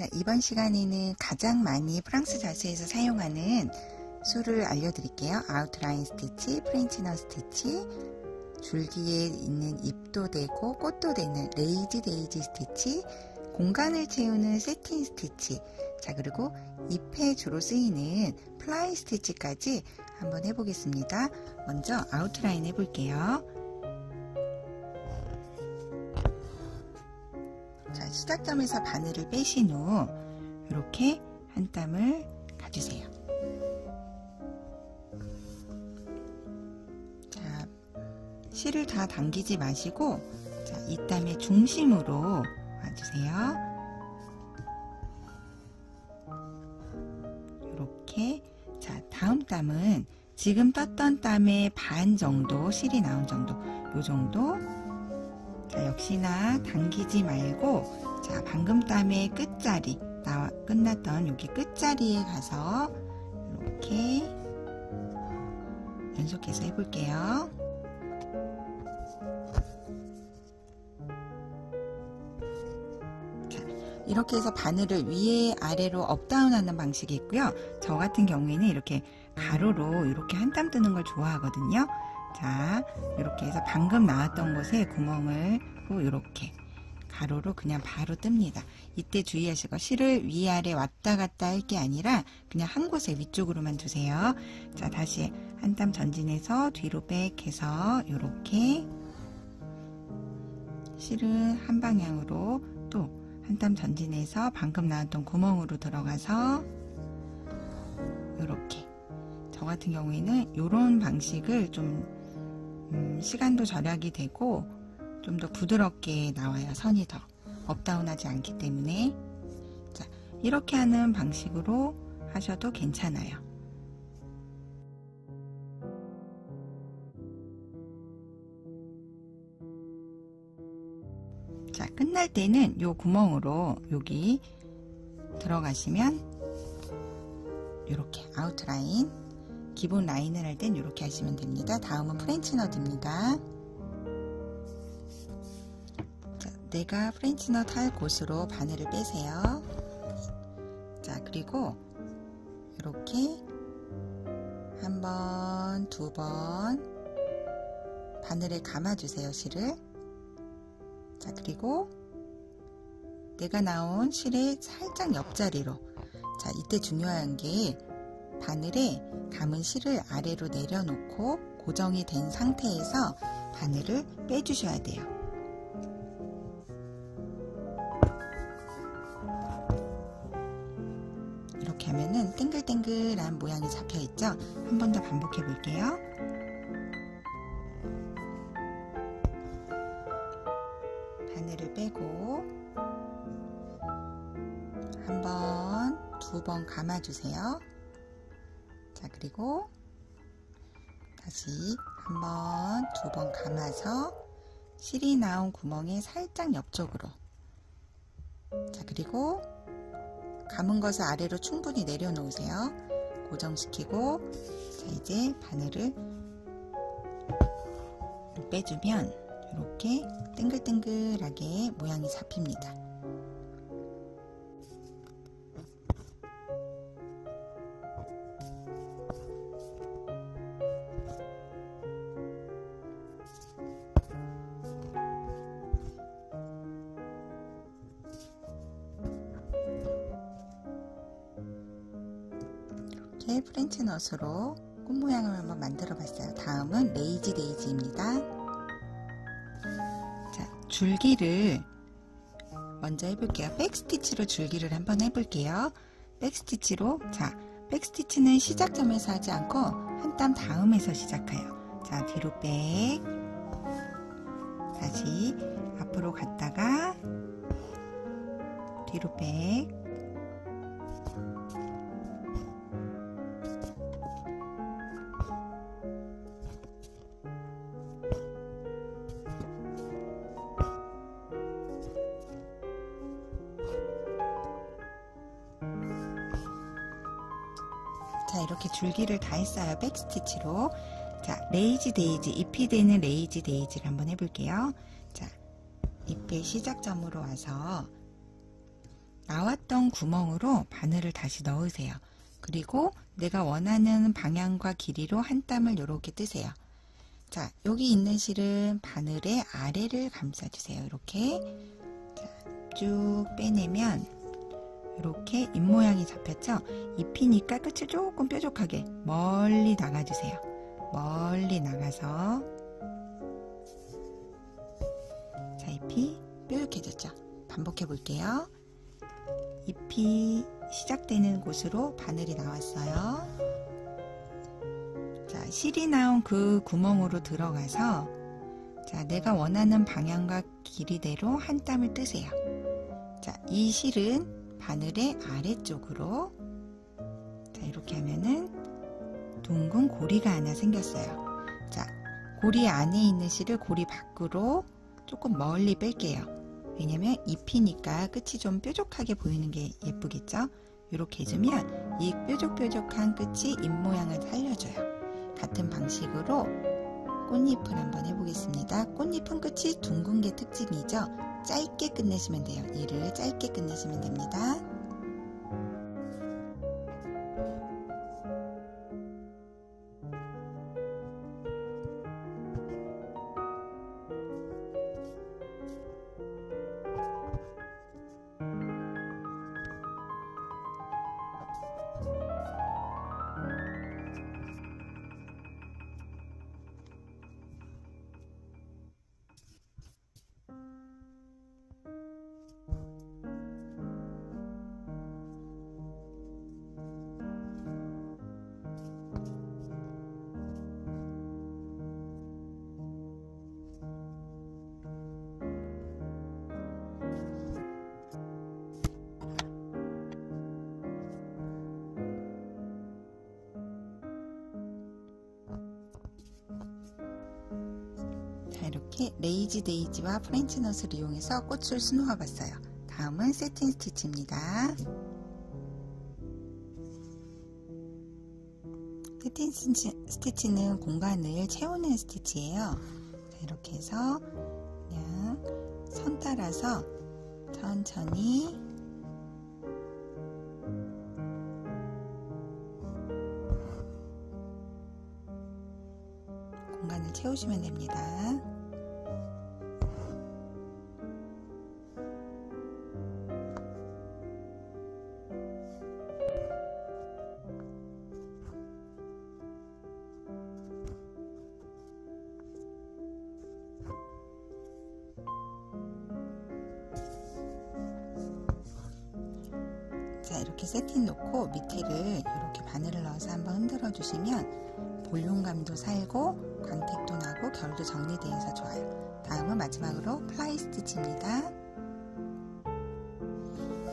자, 이번 시간에는 가장 많이 프랑스 자수에서 사용하는 수를 알려드릴게요. outline stitch, French knot stitch, 줄기에 있는 잎도 되고 꽃도 되는 lazy daisy stitch, 공간을 채우는 satin stitch, 자 그리고 잎에 주로 쓰이는 fly stitch까지 한번 해보겠습니다. 먼저 outline 해볼게요. 자, 시작점에서 바늘을 빼신 후 이렇게 한 땀을 가주세요. 자, 실을 다 당기지 마시고 자, 이 땀의 중심으로 와주세요. 이렇게 자, 다음 땀은 지금 떴던 땀의 반 정도 실이 나온 정도 요 정도 자, 역시나 당기지 말고 자, 방금 땀의 끝자리 나와 끝났던 여기 끝자리에 가서 이렇게 연속해서 해볼게요. 자, 이렇게 해서 바늘을 위에 아래로 up down 하는 방식이 있고요. 저 같은 경우에는 이렇게 가로로 이렇게 한 땀 뜨는 걸 좋아하거든요. 자, 이렇게 해서 방금 나왔던 곳에 구멍을 이렇게 가로로 그냥 바로 뜹니다. 이때 주의하시고 실을 위아래 왔다 갔다 할 게 아니라 그냥 한 곳에 위쪽으로만 두세요. 자, 다시 한 땀 전진해서 뒤로 백해서 이렇게 실은 한 방향으로 또 한 땀 전진해서 방금 나왔던 구멍으로 들어가서 이렇게 저 같은 경우에는 이런 방식을 좀 음, 시간도 절약이 되고 좀 더 부드럽게 나와요. 선이 더 업다운하지 않기 때문에 자 이렇게 하는 방식으로 하셔도 괜찮아요. 자 끝날 때는 요 구멍으로 여기 들어가시면 이렇게 outline 기본 라인을 할 땐 이렇게 하시면 됩니다. 다음은 French knot입니다. 내가 French knot 할 곳으로 바늘을 빼세요. 자, 그리고 이렇게 한 번, 두 번 바늘에 감아주세요, 실을. 자, 그리고 내가 나온 실의 살짝 옆자리로 자, 이때 중요한 게 바늘에 감은 실을 아래로 내려놓고 고정이 된 상태에서 바늘을 빼주셔야 돼요. 이렇게 하면은 땡글땡글한 모양이 잡혀있죠? 한 번 더 반복해 볼게요. 바늘을 빼고 한 번, 두 번 감아주세요. 자, 그리고 다시 한 번, 두 번 감아서 실이 나온 구멍에 살짝 옆쪽으로. 자, 그리고 감은 것을 아래로 충분히 내려놓으세요. 고정시키고, 자, 이제 바늘을 빼주면 이렇게 땡글땡글하게 모양이 잡힙니다. 이렇게 프렌치 넛으로 꽃 모양을 한번 만들어 봤어요. 다음은 레이지 데이지입니다. 자, 줄기를 먼저 해볼게요. 백스티치로 줄기를 한번 해볼게요. 백스티치로 자, 백스티치는 시작점에서 하지 않고 한 땀 다음에서 시작해요. 자, 뒤로 백 다시 앞으로 갔다가 뒤로 백 자 이렇게 줄기를 다 했어요 back stitch로 자 lazy daisy 잎이 되는 lazy daisy를 한번 해볼게요 자 잎의 시작점으로 와서 나왔던 구멍으로 바늘을 다시 넣으세요. 그리고 내가 원하는 방향과 길이로 한 땀을 이렇게 뜨세요. 자, 여기 있는 실은 바늘의 아래를 감싸주세요. 이렇게 자, 쭉 빼내면 이렇게 잎 모양이 잡혔죠? 잎이니까 끝을 조금 뾰족하게 멀리 나가주세요. 멀리 나가서 자, 잎이 뾰족해졌죠? 반복해 볼게요. 잎이 시작되는 곳으로 바늘이 나왔어요. 자, 실이 나온 그 구멍으로 들어가서 자, 내가 원하는 방향과 길이대로 한 땀을 뜨세요. 자, 이 실은 바늘의 아래쪽으로 자, 이렇게 하면은 둥근 고리가 하나 생겼어요. 자, 고리 안에 있는 실을 고리 밖으로 조금 멀리 뺄게요. 왜냐면 잎이니까 끝이 좀 뾰족하게 보이는 게 예쁘겠죠? 이렇게 해주면 이 뾰족뾰족한 끝이 잎 모양을 살려줘요. 같은 방식으로 꽃잎을 한번 해보겠습니다. 꽃잎은 끝이 둥근 게 특징이죠. 짧게 끝내시면 돼요. 이를 짧게 끝내시면 됩니다. 이렇게 lazy daisy와 French knot을 이용해서 꽃을 수놓아 봤어요. 다음은 satin stitch입니다. satin stitch는 공간을 채우는 스티치예요. 이렇게 해서 그냥 선 따라서 천천히 공간을 채우시면 됩니다. 이렇게 satin 놓고 밑에를 이렇게 바늘을 넣어서 한번 흔들어 주시면 볼륨감도 살고 광택도 나고 결도 정리되어서 좋아요. 다음은 마지막으로 fly stitch입니다.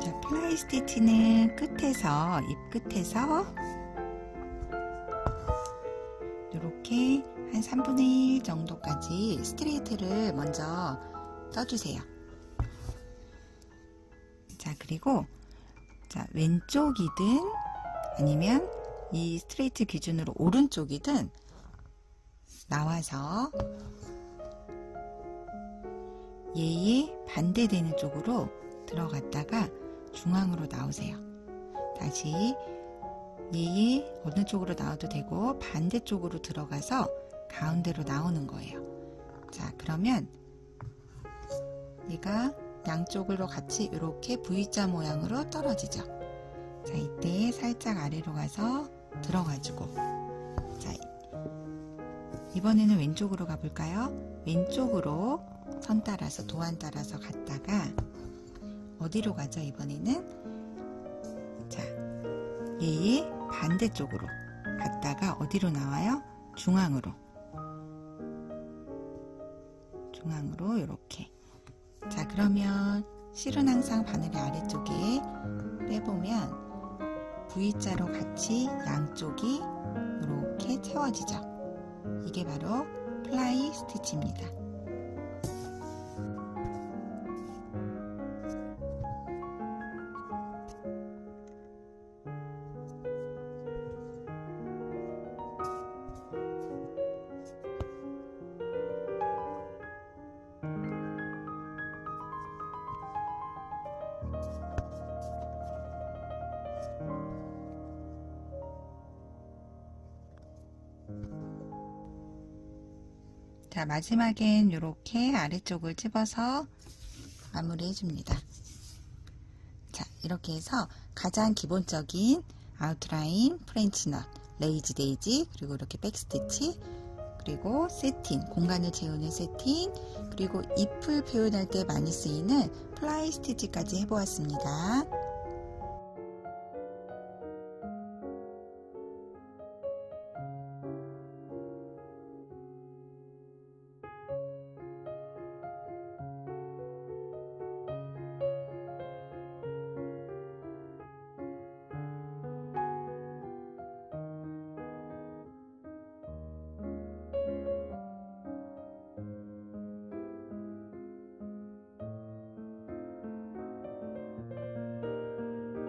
자 fly stitch는 끝에서 잎 끝에서 이렇게 한 3분의 1 정도까지 straight를 먼저 떠주세요. 자 그리고 자, 왼쪽이든 아니면 이 straight 기준으로 오른쪽이든 나와서 얘의 반대되는 쪽으로 들어갔다가 중앙으로 나오세요. 다시 얘의 어느 쪽으로 나와도 되고 반대쪽으로 들어가서 가운데로 나오는 거예요. 자, 그러면 얘가 양쪽으로 같이 이렇게 V자 모양으로 떨어지죠. 자, 이때 살짝 아래로 가서 들어가지고 자, 이번에는 왼쪽으로 가볼까요? 왼쪽으로 선 따라서 도안 따라서 갔다가 어디로 가죠? 이번에는 자, 얘의 반대쪽으로 갔다가 어디로 나와요? 중앙으로 중앙으로 이렇게 자 그러면 실은 항상 바늘의 아래쪽에 빼보면 V자로 같이 양쪽이 이렇게 채워지죠. 이게 바로 플라이 스티치입니다. 자, 마지막엔 이렇게 아래쪽을 찝어서 마무리 해줍니다. 자, 이렇게 해서 가장 기본적인 outline, French knot, lazy daisy, 그리고 이렇게 back stitch, 그리고 satin, 공간을 채우는 satin, 그리고 잎을 표현할 때 많이 쓰이는 fly stitch까지 해보았습니다.